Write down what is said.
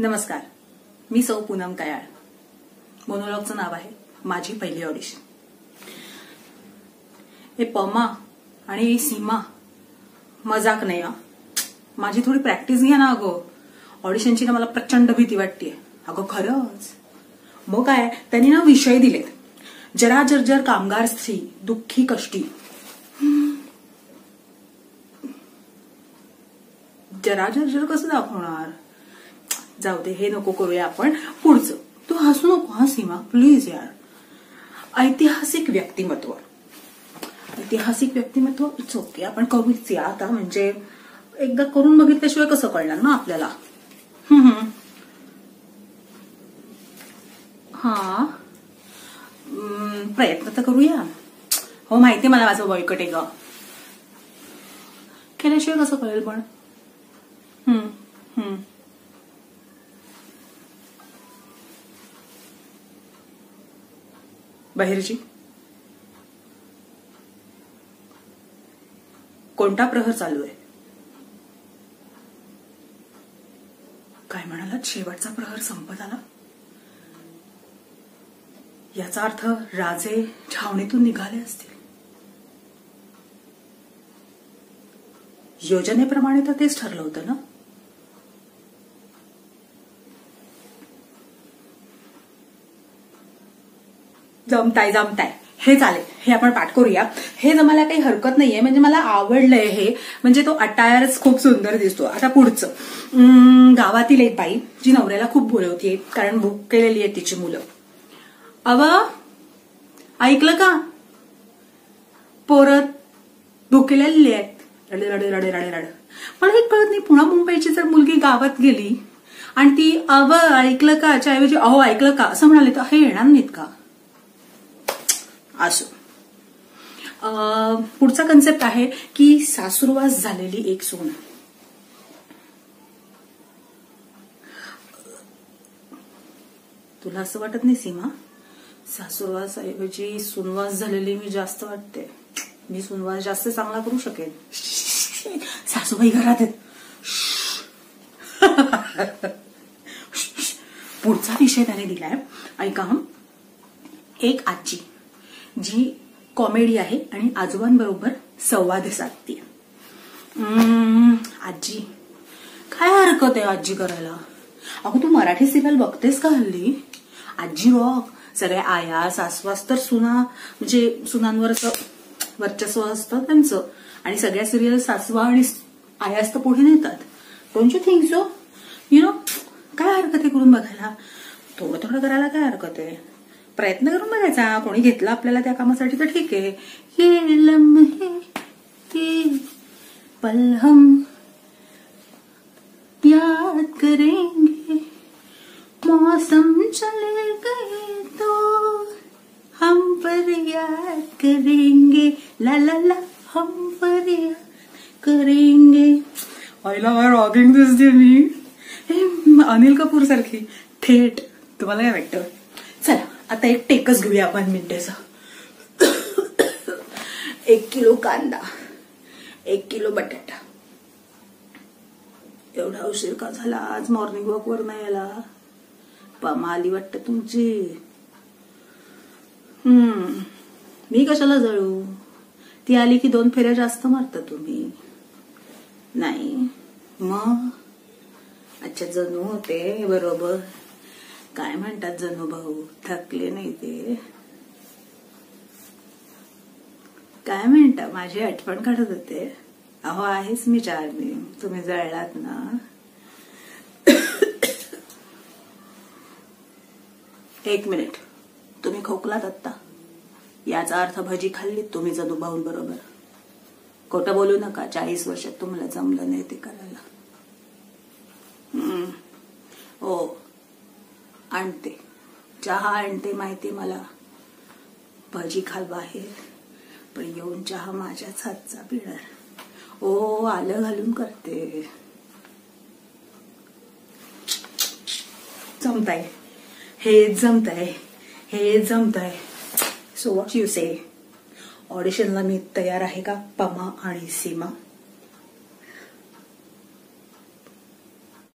नमस्कार. मी सौ पूनम कयाळ. मोनोलॉगचं नाव आहे माझी पहिली ऑडिशन हे पमा आणि सीमा मजाक नाही हा माझी थोडी प्रॅक्टिस घ्या ना अगं. ऑडिशनची ना मला प्रचंड भीती वाटते अगं खरंच. मग काय त्यांनी ना विषय दिलेत. जरा जर्जर कामगार स्त्री दुःखी कष्टी. जरा जर्जर कसं दाखवणार? जाऊ दे हे नको करूया आपण. पुढचं तू हसू नको हा सीमा. प्लीज यार. ऐतिहासिक व्यक्तिमत्व. ऐतिहासिक व्यक्तिमत्व इट्स ओके आपण करूच या. आता म्हणजे एकदा करून बघितल्याशिवाय कसं कळणार ना आपल्याला? हम्म, हम्म. हा. प्रयत्न तर करूया. हो माहिती मला माझं बॉयकट आहे ग. केल्याशिवाय कसं कळेल पण? हम्म, हम्म. बाहेरची? कोणता प्रहर चालू आहे? काय म्हणालात? शेवटचा प्रहर संपत आला? याचा अर्थ राजे छावणीतून निघाले असतील. योजनेप्रमाणे तर तेच ठरलं होतं ना? जमताय जमताय हे चालेल. हे आपण पाठ करूया. हे जमायला काही हरकत नाहीये. म्हणजे मला आवडलंय हे. म्हणजे तो अटायरच खूप सुंदर दिसतो. आता पुढचं. गावातील एक बाई जी नवऱ्याला खूप बोलवतीये कारण भूक केलेली आहे तिची मुलं. अव ऐकलं का? पोरत भुकेलेली आहेत. रडे रडे रडे रडे रड. मला हे कळत नाही पुन्हा मुंबईची जर मुलगी गावात गेली आणि ती अव ऐकलं का? च्या ऐवजी अहो ऐकलं का? असं म्हणाले तर हे येणार नाहीत का? असो. अं, पुढचा कन्सेप्ट आहे की सासुरवास झालेली एक सोन. तुला असं वाटत नाही सीमा? सासूरवास ऐवजी सुनवास झालेली मी जास्त वाटते. मी सुनवास जास्त चांगला करू शकेन. सासूबाई घरात आहेत. पुढचा विषय त्याने दिलाय. ऐका एक आजी. जी कॉमेडी आहे आणि आजोबांबरोबर संवाद साधते. आजी. काय हरकत आहे आजी करायला? अगो तू मराठी सिरियल बघतेस का हल्ली? आजी रॉक सगळ्या आया सासवास तर सुना म्हणजे सुनांवर असं वर्चस्व असतं त्यांचं. आणि सगळ्या सिरियल सासवा आणि आयास तर पुढे नेतात. Don't you think so you know काय हरकत आहे करून बघायला? थोडं थोडं करायला काय हरकत आहे? प्रयत्न करून बघायचा. कोणी घेतला आपल्याला त्या कामासाठी तर ठीक आहे. ये लम्हे ये पल हम याद करेंगे मौसम चले गए तो हम पर याद करेंगे. ला ला ला हम पर याद करेंगे. आईला रॉगिंग रॉकिंग दिसते मी. अनिल कपूर सारखी. थेट. तुम्हाला काय वाटतं? आता एक टेकच घेऊया आपण मिनटेचा. एक किलो कांदा एक किलो बटाटा. एवढा उशीर का झाला? आज मॉर्निंग वॉक वर नाही आला. पमा आली वाटतं तुमची. हम्म. मी कशाला जळू? ती आली की दोन फेऱ्या जास्त मारता तुम्ही. नाही. मग? अच्छा जणू होते बरोबर. काय म्हणतात जणू भाऊ? थकले नाही ते. काय म्हणता? माझी आठवण काढत होते. अहो आहेच मी चार्मिंग तुम्ही जळलात ना? एक मिनिट. तुम्ही खोकलात आत्ता. याचा अर्थ भजी खाल्ली तुम्ही जणू भाऊन बरोबर. खोटं बोलू नका. चाळीस वर्षात तुम्हाला जमलं नाही ते करायला. हम्म. हो. आणते. चहा आणते माहिती मला. भाजी खाल बाहेर पण येऊन चहा माझ्याच हातचा पिणार. ओ आलं घालून करते. जमताय. हे जमताय. हे जमताय. सो वॉट यू से ऑडिशनला मी तयार आहे का? पमा आणि सीमा?